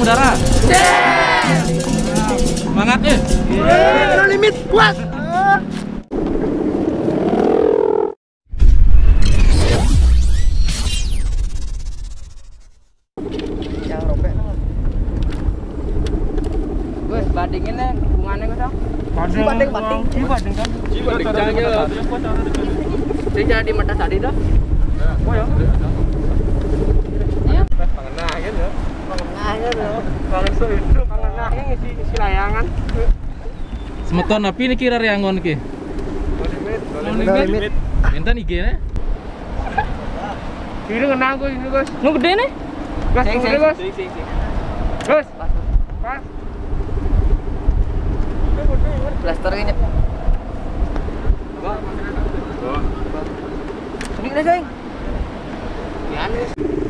Mengudara? Semangat eh. No limit kuat. Nih hubungannya Gus dong. Banding, banding, banding. Ci banding kan. Ini jadi di mata tadi dah. Oh ya. Pangenahnya loh. Pangenahnya loh. Kalau itu pangenahnya ngisi ngisi layangan. Semeton api nih kira riangon Ki? No limit. Minta IG nya? Kiri kena Gus ini Gus. Nu gede nih? Tunggu sing. dulu, Gus. Gus. Pas. Plaster ini. Ini deh, Sing. Ya, Ken.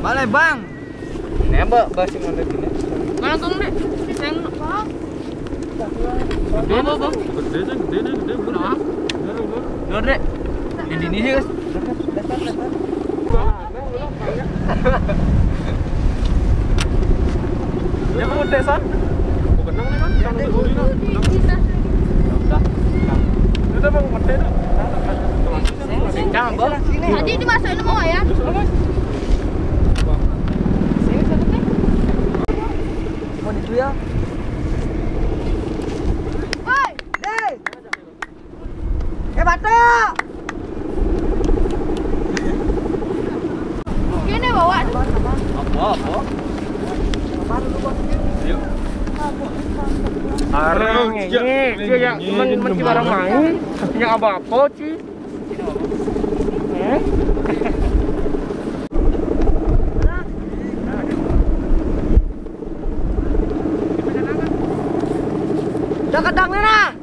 Balik, Bang. Nembak basi mana gini. Langsung deh. Saya bang. Gede bang, bang. Gede deh, gede deh, gede bener. Dua, Dek. Di sini sih, Gus. Ya kamu kan? Yang udah gurih? Udah bang, mati dah. Jangan, Bang. Tadi dimasukin mau ya? Mau di ya? Woi. Eh, gini bawa. Arang ini, dia yang men men barang main, yang apa apa sih? Eh? Udah kedang nih nah.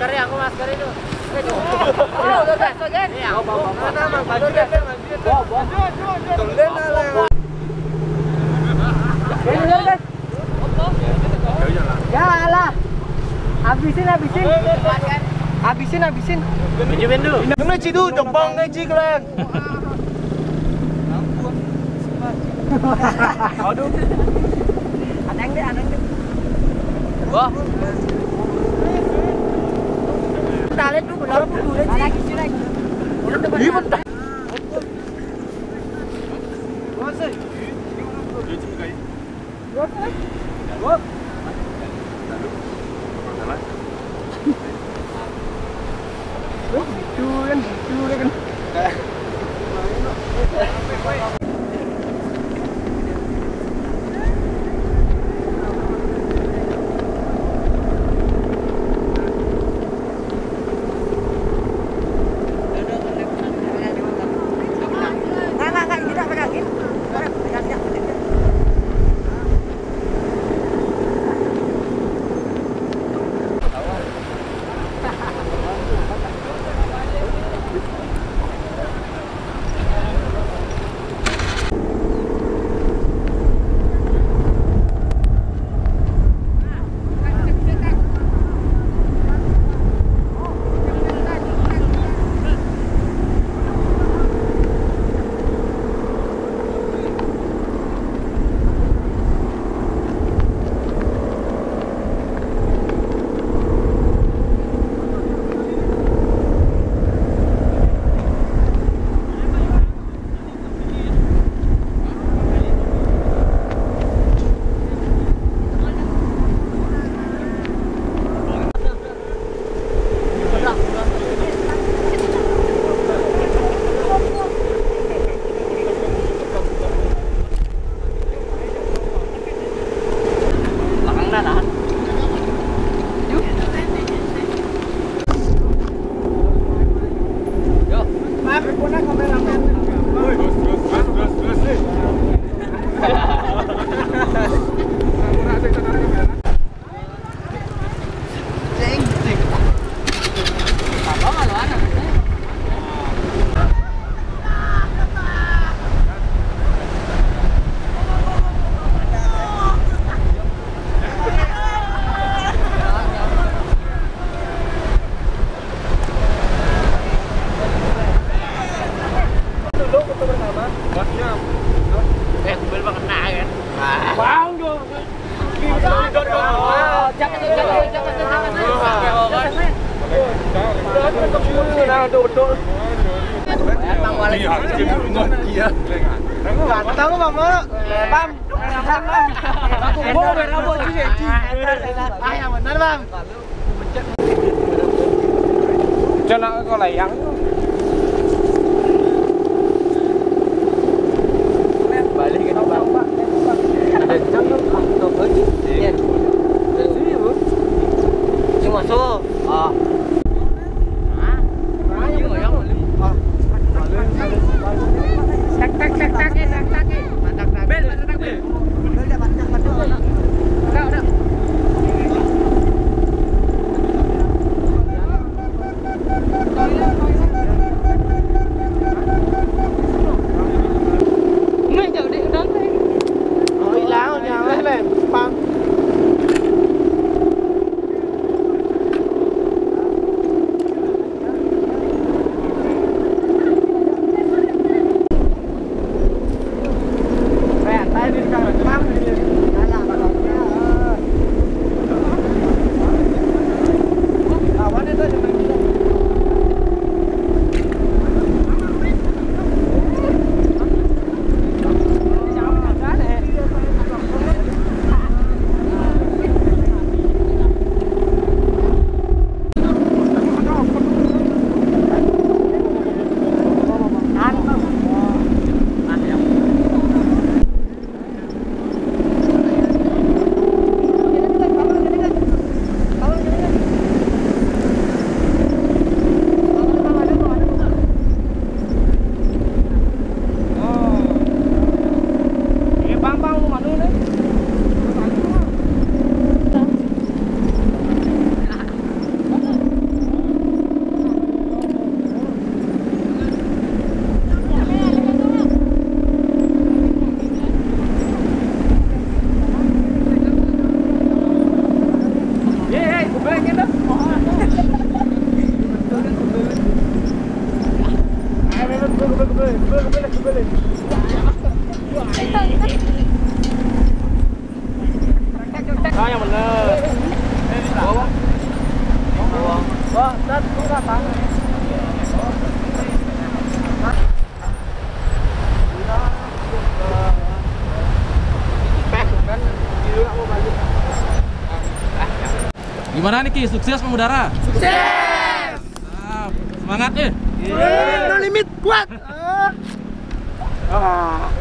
Aku masker ya, aku masker itu. Udah, udah, udah. Eh, aku bawa mana, Bang? Maju deh, deh. Habisin, habisin. Habisin, habisin. Pinjemin dulu. Ini cidu, jempong ngaji kalian. Aduh. Aneng deh, aneng deh. Wah. Talit dulu, benar dulu deh. Lagi sih lagi. Iya betul. Eh, bel bang kena kan. Bang dong. Jangan, jangan, jangan, jangan. Nah, betul betul. Tahu bang mana? Bang. Aku mau berapa sih? Ah, yang benar bang. Jalan kau layang. Balik Gimana nih Ki? Sukses mengudara? Sukses! Semangat ya! No limit, kuat. Ah.